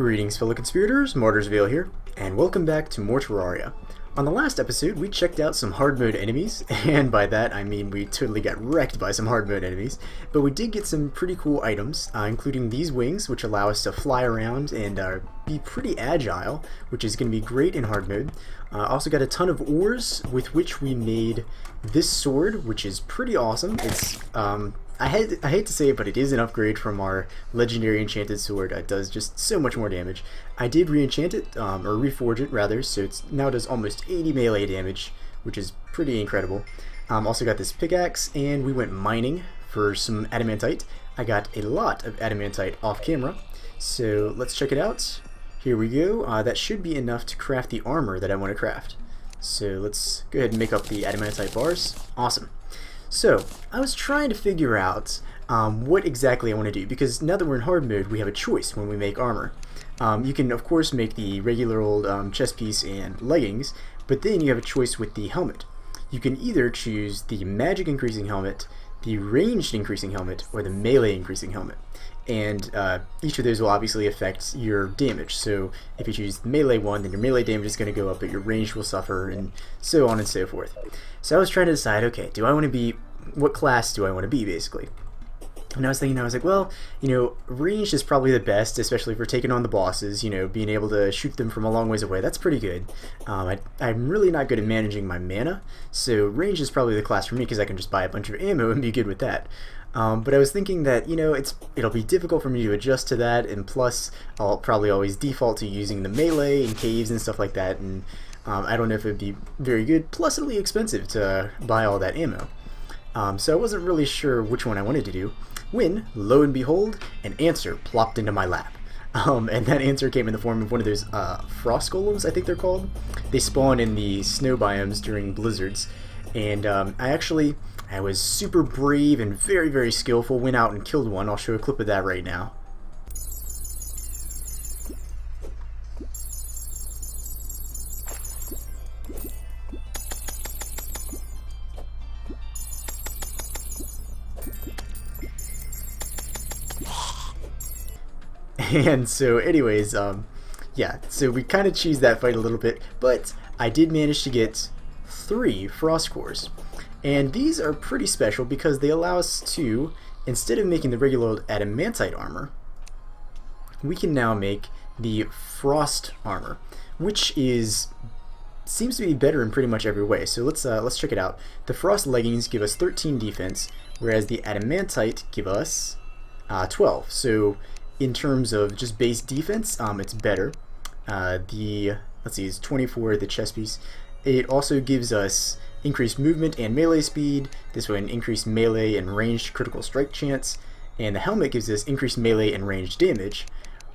Greetings fellow conspirators, Martyrsvale here, and welcome back to more Terraria. On the last episode, we checked out some hard mode enemies, and by that I mean we totally got wrecked by some hard mode enemies, but we did get some pretty cool items, uh, including these wings, which allow us to fly around and uh, be pretty agile, which is going to be great in hard mode. Uh, also got a ton of ores, with which we made this sword, which is pretty awesome. It's um, I hate, I hate to say it, but it is an upgrade from our legendary enchanted sword. It does just so much more damage. I did re-enchant it, um, or reforge it rather, so it now does almost 80 melee damage, which is pretty incredible. Um, also got this pickaxe, and we went mining for some adamantite. I got a lot of adamantite off camera, so let's check it out. Here we go. Uh, that should be enough to craft the armor that I want to craft. So let's go ahead and make up the adamantite bars. Awesome. So, I was trying to figure out um, what exactly I want to do, because now that we're in hard mode, we have a choice when we make armor. Um, you can, of course, make the regular old um, chest piece and leggings, but then you have a choice with the helmet. You can either choose the magic increasing helmet, the ranged increasing helmet, or the melee increasing helmet. And uh, each of those will obviously affect your damage. So if you choose the melee one, then your melee damage is going to go up, but your range will suffer, and so on and so forth. So I was trying to decide, okay, do I want to be, what class do I want to be, basically? And I was thinking, I was like, well, you know, range is probably the best, especially for taking on the bosses, you know, being able to shoot them from a long ways away. That's pretty good. Um, I, am really not good at managing my mana, so range is probably the class for me because I can just buy a bunch of ammo and be good with that. Um, but I was thinking that, you know, it's it'll be difficult for me to adjust to that, and plus, I'll probably always default to using the melee and caves and stuff like that, and um, I don't know if it'd be very good, plus it'll be expensive to buy all that ammo. Um, so I wasn't really sure which one I wanted to do, when, lo and behold, an answer plopped into my lap. Um, and that answer came in the form of one of those uh, frost golems, I think they're called. They spawn in the snow biomes during blizzards, and um, I actually, I was super brave and very, very skillful, went out and killed one. I'll show a clip of that right now. and so anyways, um, yeah, so we kind of cheesed that fight a little bit, but I did manage to get three Frost Cores. And these are pretty special because they allow us to, instead of making the regular old adamantite armor, we can now make the frost armor, which is seems to be better in pretty much every way. So let's uh, let's check it out. The frost leggings give us 13 defense, whereas the adamantite give us uh, 12. So in terms of just base defense, um, it's better. Uh, the let's see, it's 24 the chest piece. It also gives us increased movement and melee speed. This one increased melee and ranged critical strike chance, and the helmet gives us increased melee and ranged damage.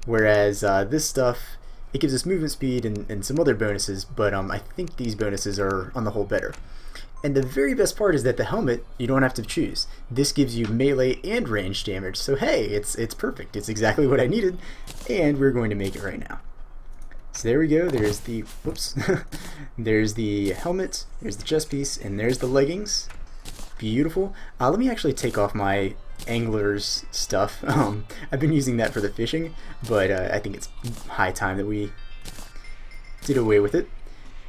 Whereas uh, this stuff, it gives us movement speed and, and some other bonuses, but um, I think these bonuses are on the whole better. And the very best part is that the helmet, you don't have to choose. This gives you melee and range damage, so hey, it's, it's perfect. It's exactly what I needed, and we're going to make it right now. So there we go, there's the, whoops, there's the helmet, there's the chest piece, and there's the leggings. Beautiful. Uh, let me actually take off my angler's stuff. Um, I've been using that for the fishing, but uh, I think it's high time that we did away with it.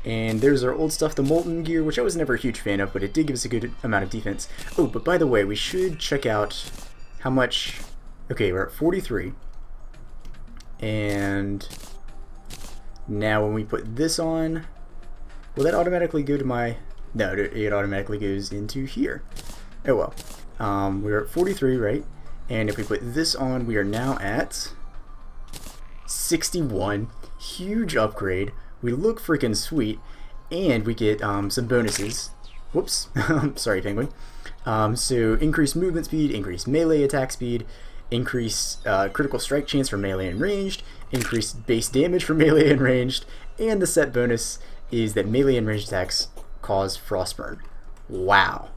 And there's our old stuff, the Molten gear, which I was never a huge fan of, but it did give us a good amount of defense. Oh, but by the way, we should check out how much... Okay, we're at 43. And now when we put this on, will that automatically go to my... No, it automatically goes into here. Oh well. Um, we're at 43, right? And if we put this on, we are now at 61. Huge upgrade. We look freaking sweet, and we get um, some bonuses. Whoops, sorry Penguin. Um, so increased movement speed, increased melee attack speed, increased uh, critical strike chance for melee and ranged, increased base damage for melee and ranged, and the set bonus is that melee and ranged attacks cause frostburn. Wow,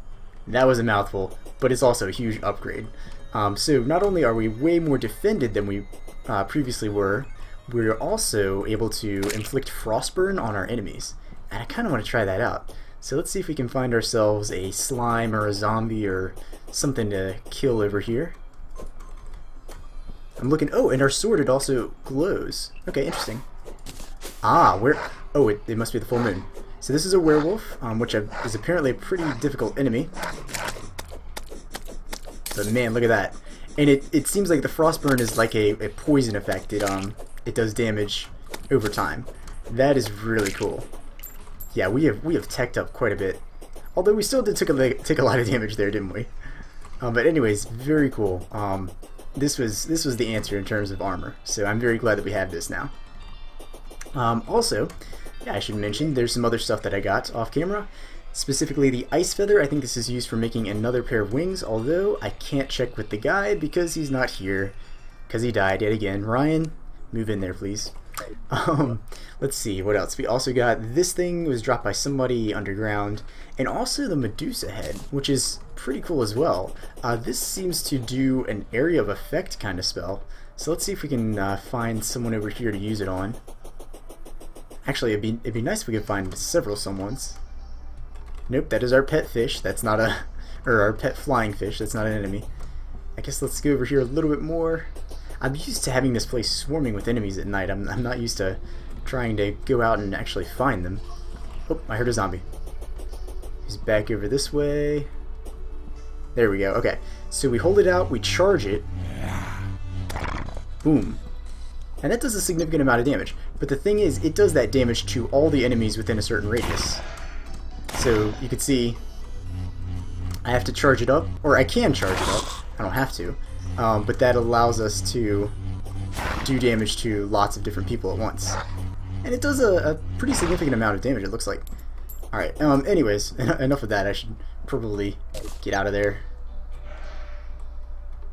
that was a mouthful, but it's also a huge upgrade. Um, so not only are we way more defended than we uh, previously were, we're also able to inflict frostburn on our enemies. And I kind of want to try that out. So let's see if we can find ourselves a slime or a zombie or something to kill over here. I'm looking. Oh, and our sword it also glows. Okay, interesting. Ah, where? Oh, it, it must be the full moon. So this is a werewolf, um, which is apparently a pretty difficult enemy. But man, look at that. And it, it seems like the frostburn is like a, a poison effect. It um it does damage over time. That is really cool. Yeah, we have we have teched up quite a bit. Although we still did take a take a lot of damage there, didn't we? Um, but anyways, very cool. Um, this was this was the answer in terms of armor. So I'm very glad that we have this now. Um, also, yeah, I should mention there's some other stuff that I got off camera. Specifically the Ice Feather, I think this is used for making another pair of wings, although I can't check with the guy because he's not here, because he died yet again. Ryan, move in there please. Um, let's see, what else? We also got this thing was dropped by somebody underground, and also the Medusa head, which is pretty cool as well. Uh, this seems to do an area of effect kind of spell, so let's see if we can uh, find someone over here to use it on. Actually, it'd be, it'd be nice if we could find several someones. Nope, that is our pet fish. That's not a... or our pet flying fish. That's not an enemy. I guess let's go over here a little bit more. I'm used to having this place swarming with enemies at night. I'm, I'm not used to trying to go out and actually find them. Oh, I heard a zombie. He's back over this way. There we go. Okay, so we hold it out, we charge it. Boom. And that does a significant amount of damage. But the thing is, it does that damage to all the enemies within a certain radius. So you can see I have to charge it up, or I can charge it up. I don't have to um, but that allows us to do damage to lots of different people at once. And it does a, a pretty significant amount of damage, it looks like. Alright, um, anyways, enough of that. I should probably get out of there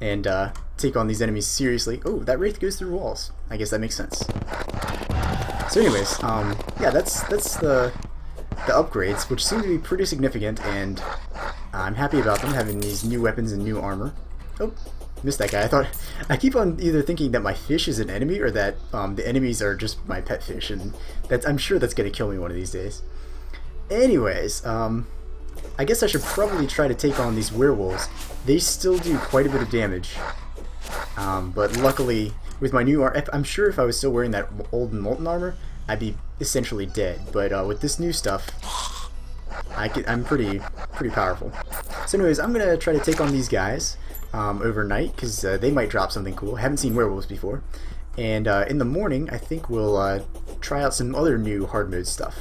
and uh, take on these enemies seriously. Oh, that Wraith goes through walls. I guess that makes sense. So anyways, um, yeah, that's that's the the upgrades, which seem to be pretty significant, and I'm happy about them, having these new weapons and new armor. Oh, missed that guy. I thought I keep on either thinking that my fish is an enemy or that um, the enemies are just my pet fish, and that's I'm sure that's gonna kill me one of these days. Anyways, um, I guess I should probably try to take on these werewolves. They still do quite a bit of damage, um, but luckily with my new armor, I'm sure if I was still wearing that old molten armor, I'd be essentially dead. But uh, with this new stuff, I am pretty pretty powerful. So anyways, I'm gonna try to take on these guys um, overnight because uh, they might drop something cool. Haven't seen werewolves before. And uh, in the morning, I think we'll uh, try out some other new hard mode stuff.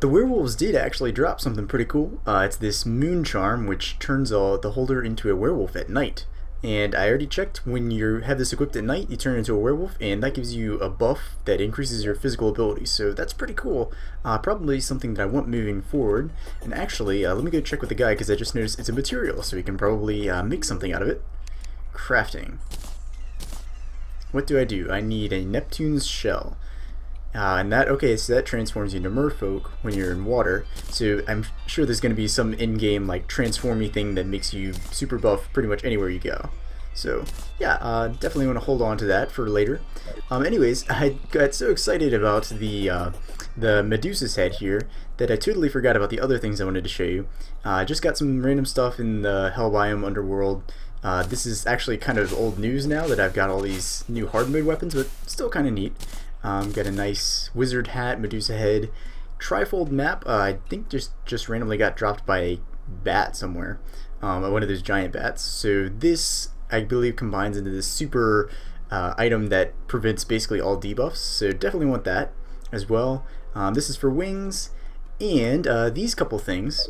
The werewolves did actually drop something pretty cool. Uh, it's this moon charm which turns the holder into a werewolf at night. And I already checked, when you have this equipped at night, you turn into a werewolf, and that gives you a buff that increases your physical ability. So that's pretty cool. Uh, probably something that I want moving forward. And actually, uh, let me go check with the guy, because I just noticed it's a material, so we can probably uh, make something out of it. Crafting. What do I do? I need a Neptune's shell. Uh, and that, okay, so that transforms you into merfolk when you're in water. So I'm sure there's going to be some in-game, like, transformy thing that makes you super buff pretty much anywhere you go. So, yeah, uh, definitely want to hold on to that for later. Um, anyways, I got so excited about the, uh, the Medusa's head here that I totally forgot about the other things I wanted to show you. Uh, I just got some random stuff in the Hell Biome Underworld. Uh, this is actually kind of old news now that I've got all these new hard mode weapons, but still kind of neat. Um, got a nice wizard hat, Medusa head, trifold map. Uh, I think just just randomly got dropped by a bat somewhere, um, one of those giant bats. So this I believe combines into this super uh, item that prevents basically all debuffs. So definitely want that as well. Um, this is for wings, and uh, these couple things.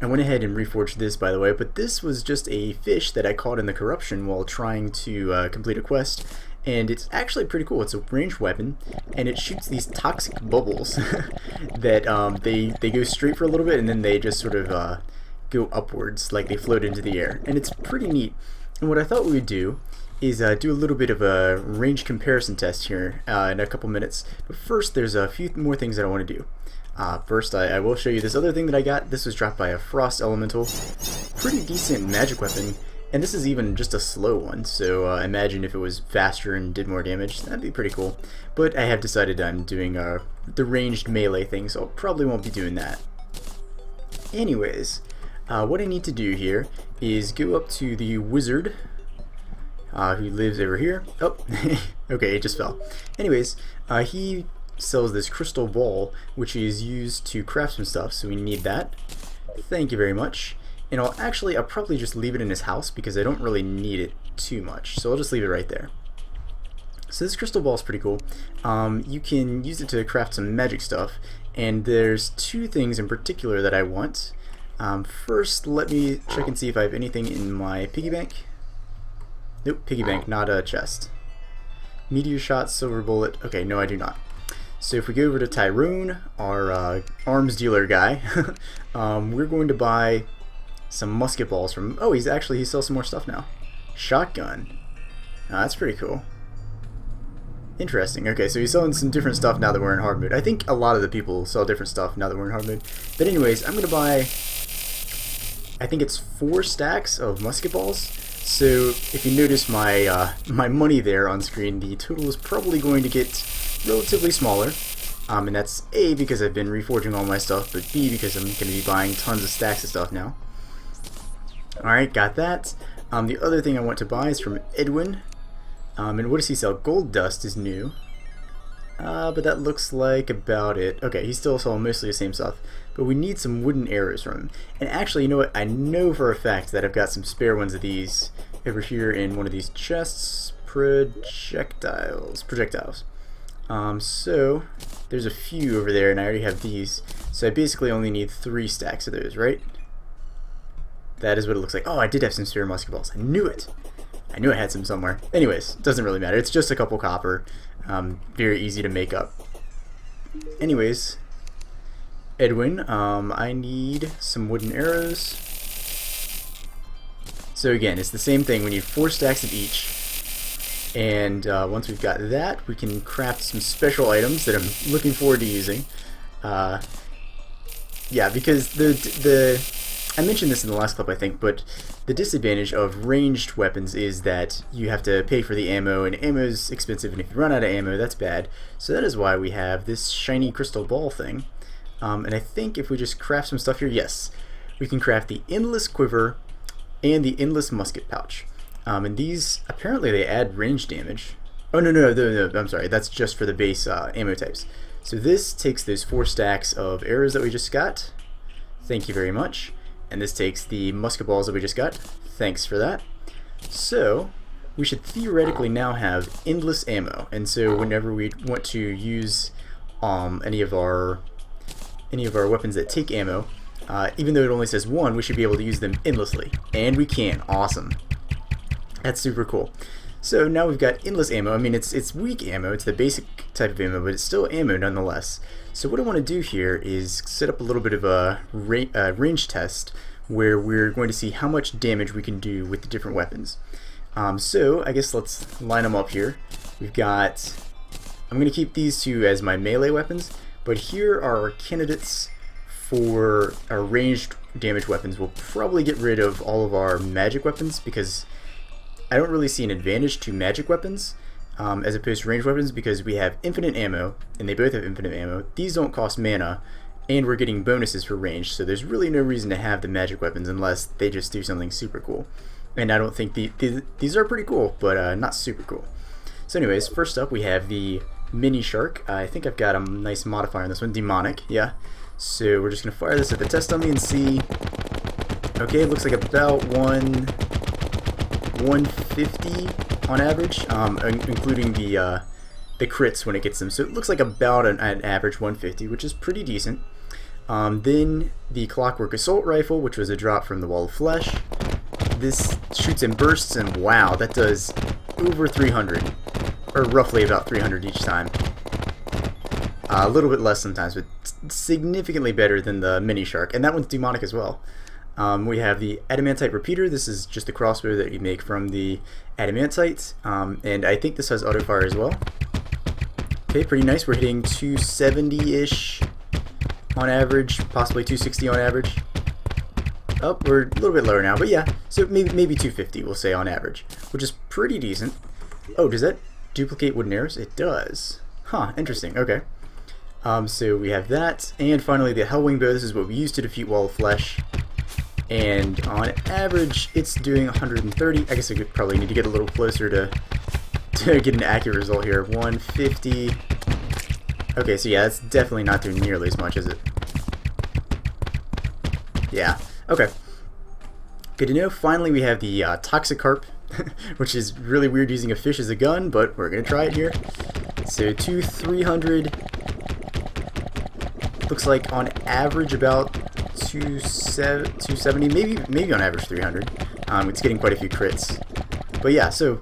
I went ahead and reforged this by the way, but this was just a fish that I caught in the corruption while trying to uh, complete a quest and it's actually pretty cool. It's a ranged weapon, and it shoots these toxic bubbles that um, they they go straight for a little bit, and then they just sort of uh, go upwards, like they float into the air, and it's pretty neat. And what I thought we would do is uh, do a little bit of a range comparison test here uh, in a couple minutes. But first, there's a few more things that I want to do. Uh, first, I, I, will show you this other thing that I got. This was dropped by a Frost Elemental. Pretty decent magic weapon. And this is even just a slow one, so uh, imagine if it was faster and did more damage, that'd be pretty cool. But I have decided I'm doing uh, the ranged melee thing, so I probably won't be doing that. Anyways, uh, what I need to do here is go up to the wizard, uh, who lives over here. Oh, okay, it just fell. Anyways, uh, he sells this crystal ball, which is used to craft some stuff, so we need that. Thank you very much. And I'll actually, I'll probably just leave it in his house because I don't really need it too much. So I'll just leave it right there. So this crystal ball is pretty cool. Um, you can use it to craft some magic stuff, and there's two things in particular that I want. Um, first, let me check and see if I have anything in my piggy bank. Nope, piggy bank, not a chest. Meteor shot, silver bullet. Okay, no, I do not. So if we go over to Tyrone, our uh, arms dealer guy, um, we're going to buy some musket balls from... Oh, he's actually, he sells some more stuff now. Shotgun. Oh, that's pretty cool. Interesting. Okay, so he's selling some different stuff now that we're in hard mode. I think a lot of the people sell different stuff now that we're in hard mode. But anyways, I'm going to buy, I think it's four stacks of musket balls. So if you notice my, uh, my money there on screen, the total is probably going to get relatively smaller. Um, and that's A, because I've been reforging all my stuff, but B, because I'm going to be buying tons of stacks of stuff now. Alright, got that. Um, the other thing I want to buy is from Edwin. Um, and what does he sell? Gold dust is new. Uh, but that looks like about it. Okay, he's still selling mostly the same stuff. But we need some wooden arrows from him. And actually, you know what? I know for a fact that I've got some spare ones of these over here in one of these chests. Projectiles. Projectiles. Um, so, there's a few over there, and I already have these. So I basically only need three stacks of those, right? That is what it looks like. Oh, I did have some spare musket balls. I knew it. I knew I had some somewhere. Anyways, doesn't really matter. It's just a couple copper. Um, very easy to make up. Anyways, Edwin, um, I need some wooden arrows. So again, it's the same thing. We need four stacks of each. And uh, once we've got that, we can craft some special items that I'm looking forward to using. Uh, yeah, because the the I mentioned this in the last clip, I think, but the disadvantage of ranged weapons is that you have to pay for the ammo, and ammo is expensive, and if you run out of ammo, that's bad. So that is why we have this shiny crystal ball thing. Um, and I think if we just craft some stuff here, yes, we can craft the endless quiver and the endless musket pouch. Um, and these, apparently they add range damage. Oh, no, no, no, no, I'm sorry, that's just for the base uh, ammo types. So this takes those four stacks of arrows that we just got. Thank you very much and this takes the musket balls that we just got. Thanks for that. So, we should theoretically now have endless ammo, and so whenever we want to use um, any of our any of our weapons that take ammo, uh, even though it only says one, we should be able to use them endlessly. And we can. Awesome. That's super cool. So now we've got endless ammo. I mean, it's it's weak ammo. It's the basic type of ammo, but it's still ammo nonetheless. So what I want to do here is set up a little bit of a ra uh, range test where we're going to see how much damage we can do with the different weapons. Um, so I guess let's line them up here. We've got, I'm going to keep these two as my melee weapons, but here are our candidates for our ranged damage weapons. We'll probably get rid of all of our magic weapons because I don't really see an advantage to magic weapons um, as opposed to ranged weapons because we have infinite ammo, and they both have infinite ammo. These don't cost mana, and we're getting bonuses for range, so there's really no reason to have the magic weapons unless they just do something super cool. And I don't think the, the these are pretty cool, but uh, not super cool. So anyways, first up we have the mini shark. I think I've got a nice modifier on this one, demonic, yeah. So we're just going to fire this at the test dummy and see. Okay, looks like about one 150 on average, um, including the uh, the crits when it gets them. So it looks like about an, an average 150, which is pretty decent. Um, then the Clockwork Assault Rifle, which was a drop from the Wall of Flesh. This shoots in bursts, and wow, that does over 300, or roughly about 300 each time. Uh, a little bit less sometimes, but significantly better than the Mini Shark, and that one's demonic as well. Um, we have the Adamantite Repeater. This is just the crossbow that you make from the Adamantite, um, and I think this has auto fire as well. Okay, pretty nice. We're hitting 270-ish on average, possibly 260 on average. Oh, we're a little bit lower now, but yeah, so maybe maybe 250 we'll say on average, which is pretty decent. Oh, does that duplicate wooden arrows? It does. Huh, interesting, okay. Um, so we have that, and finally the Hellwing Bow. This is what we use to defeat Wall of Flesh. And on average it's doing 130. I guess I could probably need to get a little closer to, to get an accurate result here. 150. Okay, so yeah, that's definitely not doing nearly as much, is it? Yeah, okay. Good to know. Finally, we have the uh, Toxikarp, which is really weird using a fish as a gun, but we're going to try it here. So, two 300. Looks like on average about 270, maybe maybe on average 300. Um, it's getting quite a few crits. But yeah, so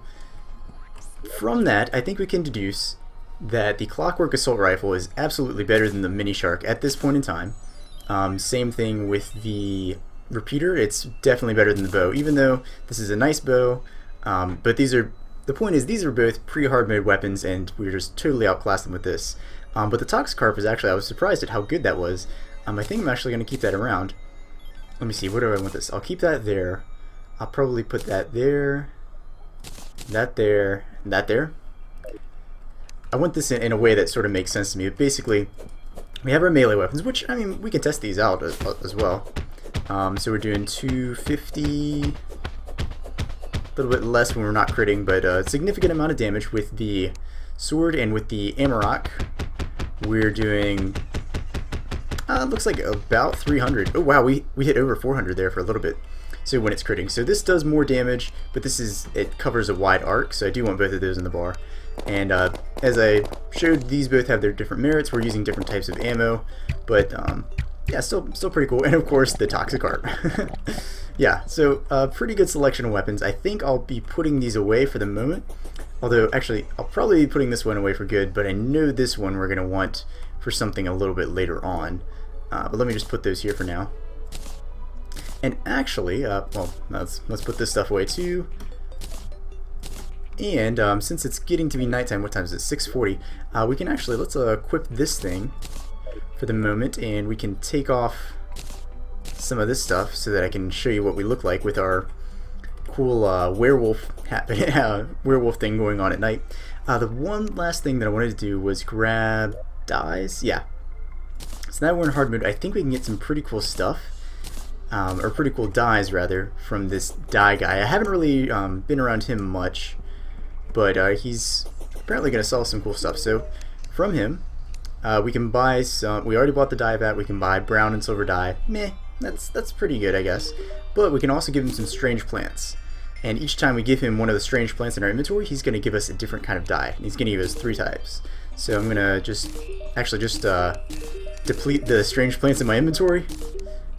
from that, I think we can deduce that the Clockwork Assault Rifle is absolutely better than the Mini Shark at this point in time. Um, same thing with the repeater. It's definitely better than the bow, even though this is a nice bow. Um, but these are the point is these are both pre-hard mode weapons, and we are just totally outclassed them with this. Um, but the Toxikarp is actually I was surprised at how good that was. Um, I think I'm actually going to keep that around. Let me see. What do I want this? I'll keep that there. I'll probably put that there, that there, that there. I want this in, in, a way that sort of makes sense to me. But basically, we have our melee weapons, which, I mean, we can test these out as, as well. Um, so we're doing 250, a little bit less when we're not critting, but a significant amount of damage with the sword and with the Amarok. We're doing, uh, looks like about 300. Oh wow, we, we hit over 400 there for a little bit. So when it's critting. So this does more damage, but this is, it covers a wide arc, so I do want both of those in the bar. And uh, as I showed, these both have their different merits. We're using different types of ammo, but um, yeah, still still pretty cool. And of course, the Toxikarp. yeah, so uh, pretty good selection of weapons. I think I'll be putting these away for the moment. Although, actually, I'll probably be putting this one away for good, but I know this one we're going to want for something a little bit later on. Uh, but let me just put those here for now. And actually, uh, well, let's, let's put this stuff away too. And um, since it's getting to be nighttime, what time is it? 6.40. Uh, we can actually, let's uh, equip this thing for the moment, and we can take off some of this stuff so that I can show you what we look like with our cool uh, werewolf werewolf thing going on at night. Uh, the one last thing that I wanted to do was grab dyes. Yeah. So now we're in hard mode. I think we can get some pretty cool stuff. Um, or pretty cool dyes, rather, from this dye guy. I haven't really um, been around him much. But uh, he's apparently going to sell some cool stuff. So from him, uh, we can buy some. We already bought the dye vat. We can buy brown and silver dye. Meh, that's that's pretty good, I guess. But we can also give him some strange plants. And each time we give him one of the strange plants in our inventory, he's going to give us a different kind of dye. He's going to give us three types. So I'm to just, actually just uh, deplete the strange plants in my inventory.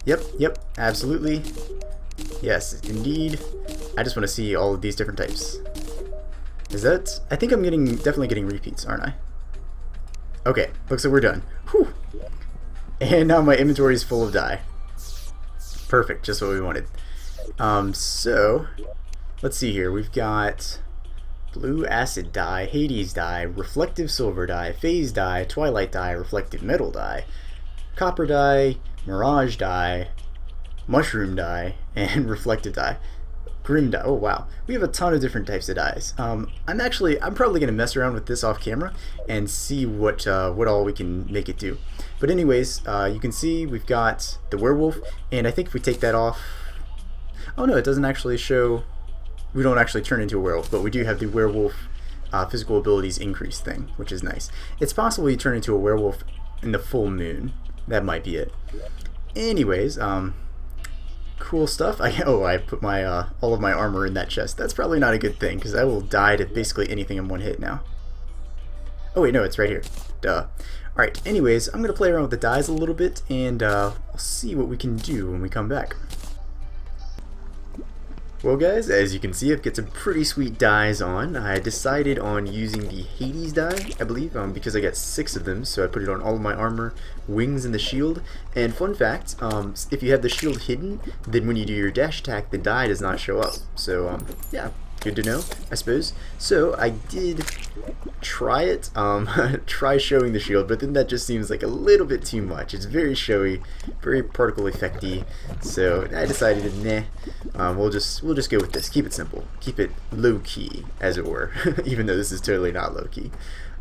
Yep, yep, absolutely. Yes, indeed. I just want to see all of these different types. Is that... I think I'm getting definitely getting repeats, aren't I? Okay, looks like we're done. Whew. And now my inventory is full of dye. Perfect, just what we wanted. Um, so, let's see here. We've got blue acid dye, Hades dye, reflective silver dye, phase dye, twilight dye, reflective metal dye, copper dye, mirage dye, mushroom dye, and reflective dye. Grim dye. Oh wow, we have a ton of different types of dyes. Um, I'm actually, I'm probably gonna mess around with this off camera and see what uh, what all we can make it do. But anyways, uh, you can see we've got the werewolf, and I think if we take that off, oh no, it doesn't actually show. We don't actually turn into a werewolf, but we do have the werewolf uh, physical abilities increase thing, which is nice. It's possible you turn into a werewolf in the full moon. That might be it. Anyways, um, cool stuff. I oh I put my uh, all of my armor in that chest. That's probably not a good thing because I will die to basically anything in one hit now. Oh wait, no, it's right here. Duh. Alright, anyways, I'm going to play around with the dyes a little bit and uh, I'll see what we can do when we come back. Well guys, as you can see I've got some pretty sweet dyes on. I decided on using the Hades dye, I believe, um, because I got six of them, so I put it on all of my armor, wings, and the shield. And fun fact, um, if you have the shield hidden, then when you do your dash attack, the dye does not show up. So um, yeah, good to know, I suppose. So I did try it, um, try showing the shield, but then that just seems like a little bit too much. It's very showy, very particle effecty, so I decided, nah, um, we'll just we'll just go with this. Keep it simple, keep it low key, as it were, even though this is totally not low key.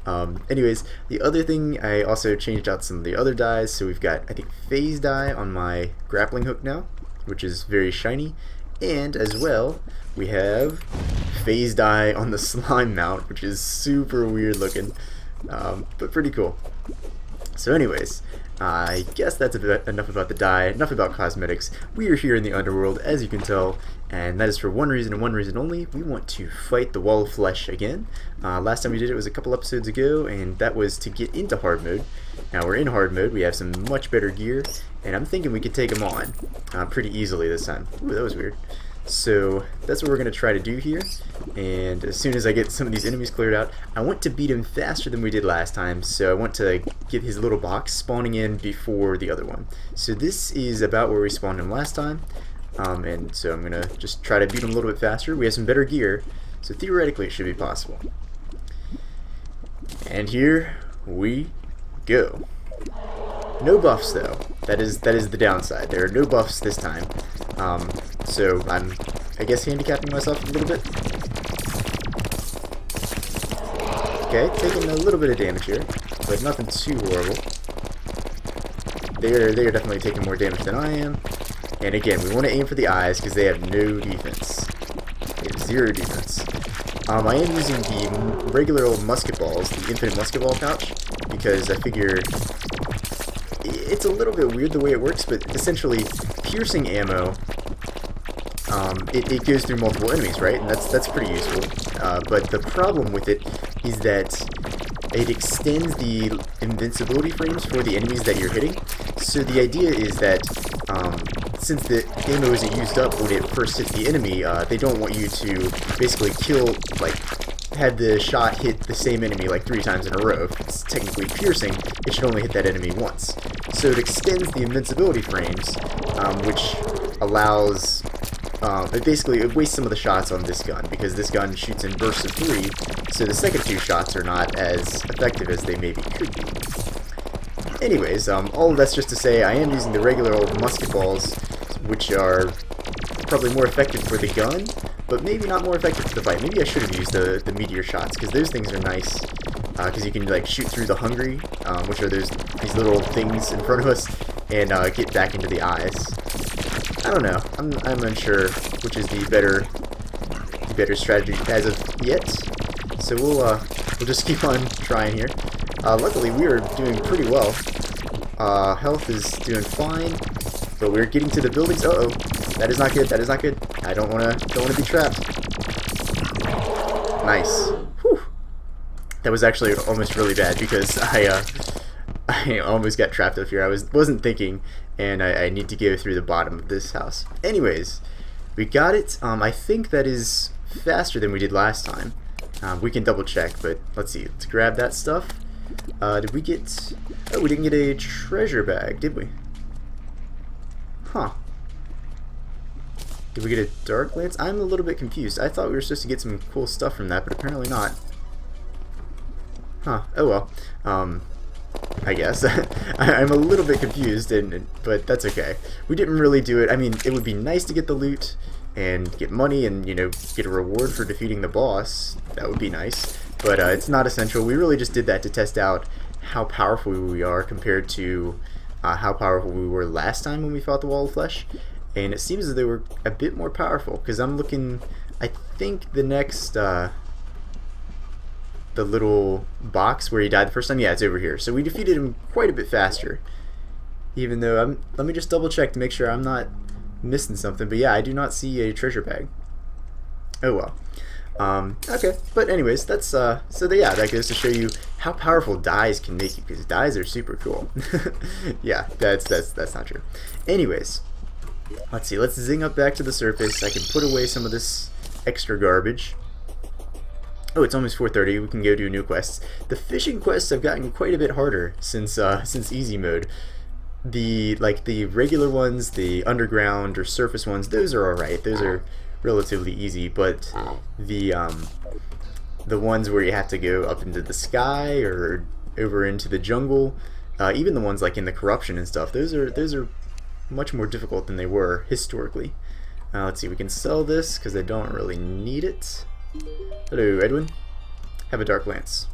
Um, anyways, the other thing, I also changed out some of the other dyes, so we've got, I think, phase dye on my grappling hook now, which is very shiny. And as well, we have phase dye on the slime mount, which is super weird looking, um, but pretty cool. So anyways, I guess that's enough about the dye, enough about cosmetics. We are here in the underworld, as you can tell, and that is for one reason and one reason only. We want to fight the Wall of Flesh again. Uh, last time we did it was a couple episodes ago, and that was to get into hard mode. Now we're in hard mode, we have some much better gear, and I'm thinking we could take them on uh, pretty easily this time. Ooh, that was weird. So that's what we're going to try to do here. And as soon as I get some of these enemies cleared out, I want to beat him faster than we did last time. So I want to get his little box spawning in before the other one. So this is about where we spawned him last time. Um, and so I'm going to just try to beat him a little bit faster. We have some better gear. So theoretically it should be possible. And here we go. No buffs though. That is that is the downside. There are no buffs this time. Um, so I'm, I guess, handicapping myself a little bit. Okay, taking a little bit of damage here, but nothing too horrible. They are they are definitely taking more damage than I am. And again, we want to aim for the eyes because they have no defense. They have zero defense. Um, I am using the regular old musket balls, the infinite musket ball pouch, because I figure it's a little bit weird the way it works, but essentially, piercing ammo, um, it, it, goes through multiple enemies, right? And that's that's pretty useful. Uh, but the problem with it is that it extends the invincibility frames for the enemies that you're hitting. So the idea is that um, since the ammo isn't used up when it first hits the enemy, uh, they don't want you to basically kill, like, had the shot hit the same enemy like three times in a row. If it's technically piercing, it should only hit that enemy once. So it extends the invincibility frames, um, which allows... Um, it basically it wastes some of the shots on this gun, because this gun shoots in bursts of three, so the second two shots are not as effective as they maybe could be. Anyways, um, all of that's just to say I am using the regular old musket balls, which are probably more effective for the gun, but maybe not more effective for the fight. Maybe I should have used the, the meteor shots, because those things are nice, because uh, you can like shoot through the hungry, um, which are those these little things in front of us, and uh, get back into the eyes. I don't know. I'm, I'm unsure which is the better the better strategy as of yet. So we'll uh, we'll just keep on trying here. Uh, luckily, we are doing pretty well. Uh, health is doing fine, but we're getting to the buildings. Uh oh, that is not good. That is not good. I don't wanna don't wanna be trapped. Nice. That was actually almost really bad because I uh, I almost got trapped up here. I was wasn't thinking, and I, I need to go through the bottom of this house. Anyways, we got it. Um, I think that is faster than we did last time. Um, we can double check, but let's see. Let's grab that stuff. Uh, did we get... Oh, we didn't get a treasure bag, did we? Huh. Did we get a Dark Lance? I'm a little bit confused. I thought we were supposed to get some cool stuff from that, but apparently not. Huh. Oh well. Um, I guess. I, am a little bit confused, and but that's okay. We didn't really do it. I mean, it would be nice to get the loot and get money and, you know, get a reward for defeating the boss. That would be nice. But uh, it's not essential. We really just did that to test out how powerful we are compared to uh, how powerful we were last time when we fought the Wall of Flesh. And it seems as they were a bit more powerful, because I'm looking... I think the next... Uh, the little box where he died the first time, yeah, it's over here. So we defeated him quite a bit faster. Even though, I'm, let me just double check to make sure I'm not missing something. But yeah, I do not see a treasure bag. Oh well. Um, okay, but anyways, that's uh, so the, yeah, that goes to show you how powerful dyes can make you because dyes are super cool. yeah, that's that's that's not true. Anyways, let's see. Let's zing up back to the surface. I can put away some of this extra garbage. Oh, it's almost 4:30. We can go do new quests. The fishing quests have gotten quite a bit harder since uh, since easy mode. The like the regular ones, the underground or surface ones, those are all right. Those are relatively easy, but the um, the ones where you have to go up into the sky or over into the jungle, uh, even the ones like in the corruption and stuff, those are those are much more difficult than they were historically. Uh, let's see, we can sell this because I don't really need it. Hello, Edwin. Have a dark lance.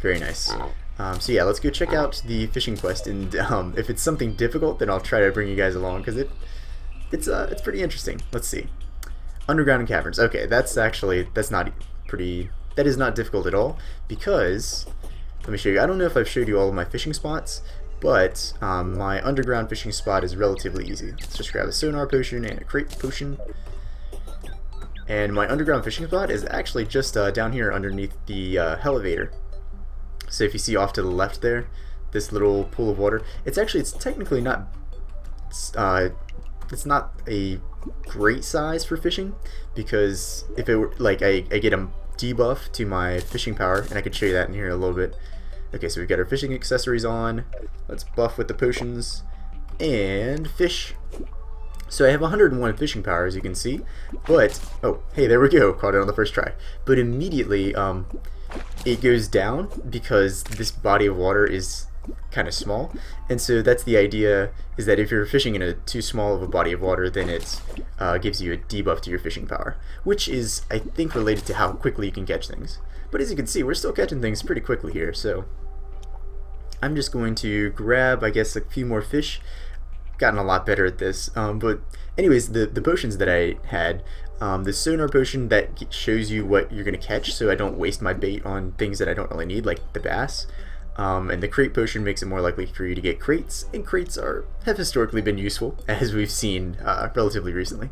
Very nice. Um, so yeah, let's go check out the fishing quest, and um, if it's something difficult, then I'll try to bring you guys along because it it's uh it's pretty interesting. Let's see, underground caverns. Okay, that's actually that's not pretty. That is not difficult at all because let me show you. I don't know if I've showed you all of my fishing spots, but um, my underground fishing spot is relatively easy. Let's just grab a sonar potion and a crate potion. And my underground fishing spot is actually just uh, down here underneath the uh, elevator. So if you see off to the left there, this little pool of water, it's actually, it's technically not, it's, uh, it's not a great size for fishing because if it were, like, I, I get a debuff to my fishing power, and I can show you that in here a little bit. Okay, so we've got our fishing accessories on. Let's buff with the potions and fish. So I have 101 fishing power, as you can see, but, oh, hey, there we go, caught it on the first try. But immediately, um, it goes down because this body of water is kind of small and so that's the idea is that if you're fishing in a too small of a body of water then it uh, gives you a debuff to your fishing power which is I think related to how quickly you can catch things but as you can see we're still catching things pretty quickly here so I'm just going to grab I guess a few more fish gotten a lot better at this um, but anyways the, the potions that I had um, the sonar potion that shows you what you're going to catch so I don't waste my bait on things that I don't really need like the bass. Um, and the crate potion makes it more likely for you to get crates, and crates are have historically been useful, as we've seen uh, relatively recently.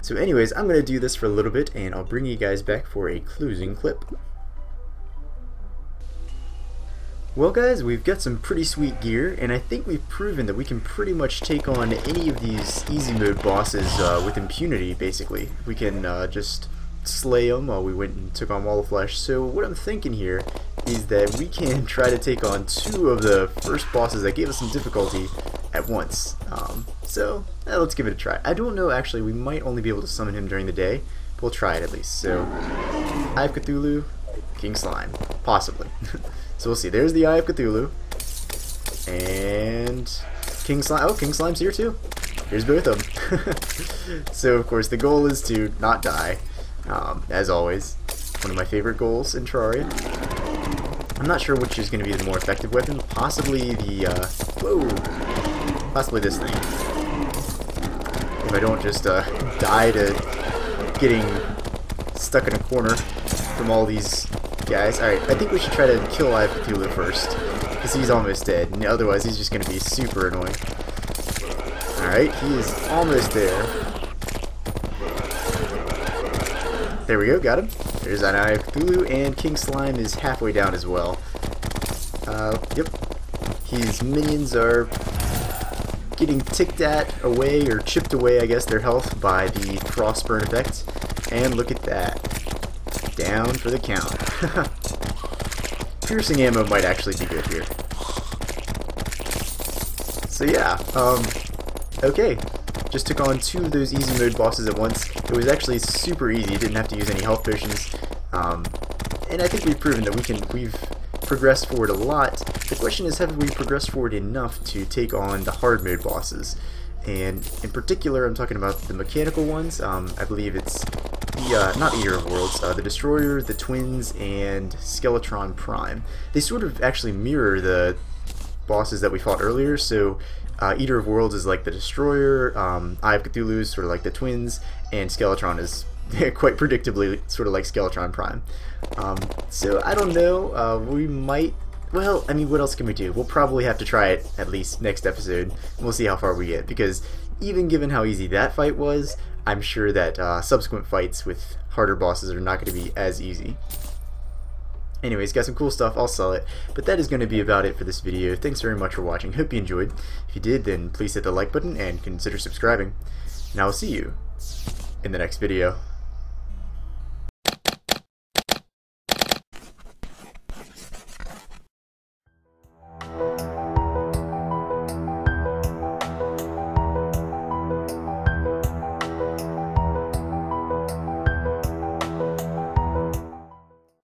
So anyways, I'm going to do this for a little bit, and I'll bring you guys back for a closing clip. Well guys, we've got some pretty sweet gear, and I think we've proven that we can pretty much take on any of these easy mode bosses uh, with impunity, basically. We can uh, just slay them while we went and took on Wall of Flesh. So what I'm thinking here is that we can try to take on two of the first bosses that gave us some difficulty at once. Um, so uh, let's give it a try. I don't know actually, we might only be able to summon him during the day, but we'll try it at least. So, I have Cthulhu, King Slime, possibly. So we'll see. There's the Eye of Cthulhu. And King Slime. Oh, King Slime's here too. Here's both of them. so of course the goal is to not die, um, as always. One of my favorite goals in Terraria. I'm not sure which is going to be the more effective weapon. Possibly the, uh, whoa, possibly this thing. If I don't just uh, die to getting stuck in a corner from all these guys. Alright, I think we should try to kill of Cthulhu first. Because he's almost dead. And otherwise, he's just going to be super annoying. Alright, he is almost there. There we go, got him. There's an Eye of Cthulhu, and King Slime is halfway down as well. Uh, yep. His minions are getting ticked at away, or chipped away, I guess, their health by the Frostburn effect. And look at that. Down for the count. Piercing ammo might actually be good here. So yeah, um, okay. Just took on two of those easy mode bosses at once. It was actually super easy. Didn't have to use any health potions. Um, and I think we've proven that we can, we've progressed forward a lot. The question is, have we progressed forward enough to take on the hard mode bosses? And in particular, I'm talking about the mechanical ones. Um, I believe it's the, uh, not Eater of Worlds, uh, the Destroyer, the Twins, and Skeletron Prime. They sort of actually mirror the bosses that we fought earlier, so uh, Eater of Worlds is like the Destroyer, um, Eye of Cthulhu is sort of like the Twins, and Skeletron is quite predictably sort of like Skeletron Prime. Um, so I don't know, uh, we might well, I mean, what else can we do? We'll probably have to try it at least next episode, and we'll see how far we get, because even given how easy that fight was, I'm sure that uh, subsequent fights with harder bosses are not going to be as easy. Anyways, got some cool stuff, I'll sell it. But that is going to be about it for this video. Thanks very much for watching, hope you enjoyed. If you did, then please hit the like button and consider subscribing. And I will see you in the next video.